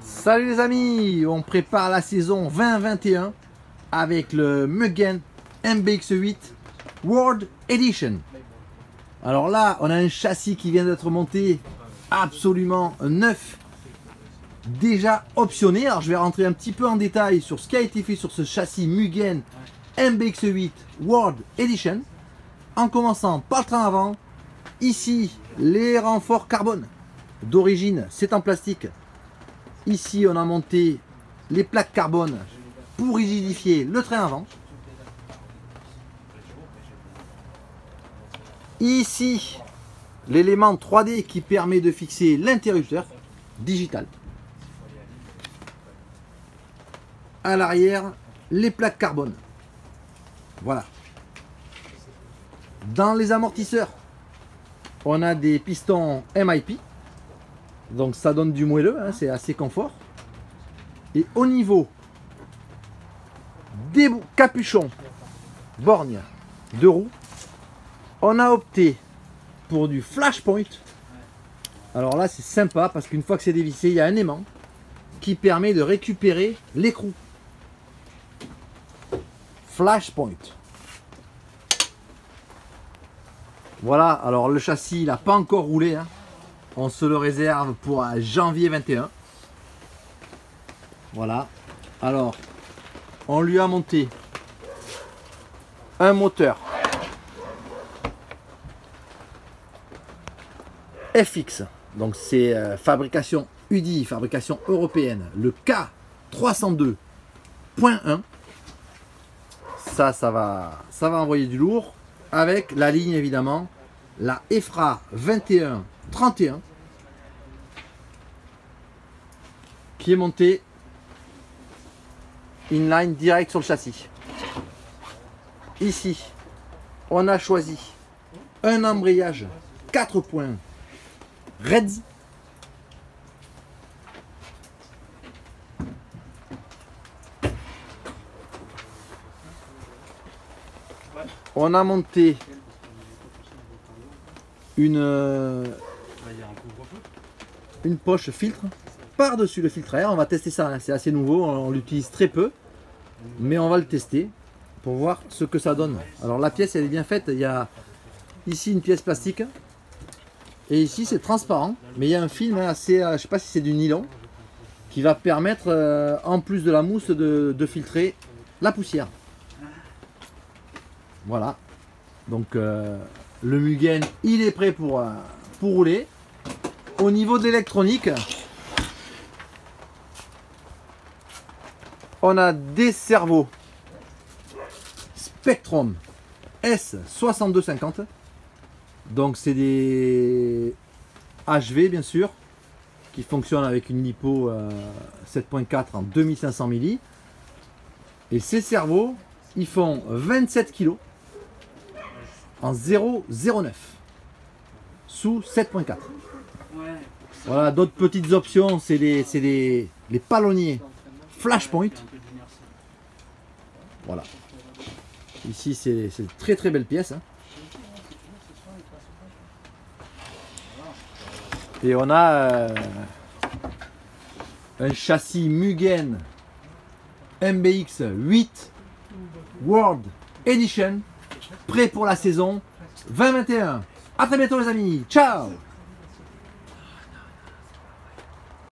Salut les amis, on prépare la saison 2021 avec le Mugen MBX8 World Edition. Alors là, on a un châssis qui vient d'être monté absolument neuf, déjà optionné. Alors je vais rentrer un petit peu en détail sur ce qui a été fait sur ce châssis Mugen MBX8 World Edition. En commençant par le train avant, ici les renforts carbone d'origine, c'est en plastique. Ici, on a monté les plaques carbone pour rigidifier le train avant. Ici, l'élément 3D qui permet de fixer l'interrupteur digital. À l'arrière, les plaques carbone. Voilà. Dans les amortisseurs, on a des pistons MIP. Donc ça donne du moelleux, hein, c'est assez confort. Et au niveau des capuchons borgne de roues, on a opté pour du flashpoint. Alors là c'est sympa parce qu'une fois que c'est dévissé, il y a un aimant qui permet de récupérer l'écrou. Flashpoint. Voilà, alors le châssis il n'a pas encore roulé. Hein. On se le réserve pour janvier 21. Voilà. Alors, on lui a monté un moteur FX. Donc c'est euh, fabrication UDI, fabrication européenne. Le K302.1. Ça, ça va, ça va envoyer du lourd. Avec la ligne évidemment, la EFRA 21 qui est monté inline direct sur le châssis. Ici, on a choisi un embrayage 4 points Reds. On a monté une une poche filtre par-dessus le filtre. On va tester ça, hein. c'est assez nouveau, on, l'utilise très peu, mais on va le tester pour voir ce que ça donne. Alors la pièce elle est bien faite, il y a ici une pièce plastique et ici c'est transparent, mais il y a un film assez, euh, je sais pas si c'est du nylon, qui va permettre euh, en plus de la mousse de, filtrer la poussière. Voilà, donc euh, le Mugen il est prêt pour, pour rouler. Au niveau de l'électronique, on a des cerveaux Spectrum S6250. Donc c'est des HV bien sûr, qui fonctionnent avec une lipo 7.4 euh, en 2500 milli. Et ces cerveaux, ils font 27 kg en 0,09 sous 7.4. Voilà, d'autres petites options, c'est les, les, les palonniers Flashpoint. Voilà. Ici, c'est une très très belle pièce. Hein. Et on a euh, un châssis Mugen MBX 8 World Edition prêt pour la saison 2021. A très bientôt les amis. Ciao